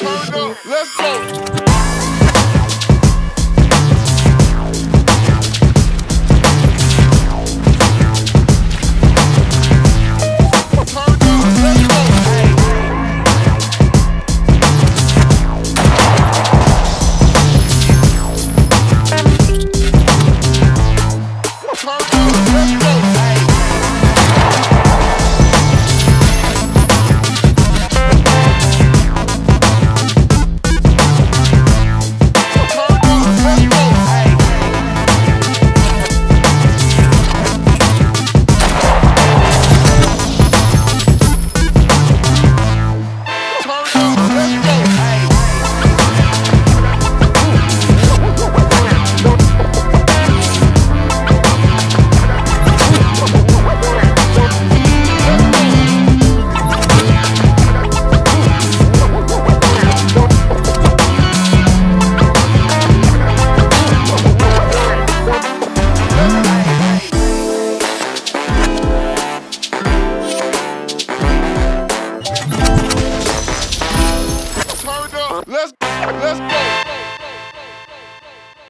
Turned up. Let's go. Let's go. let's go.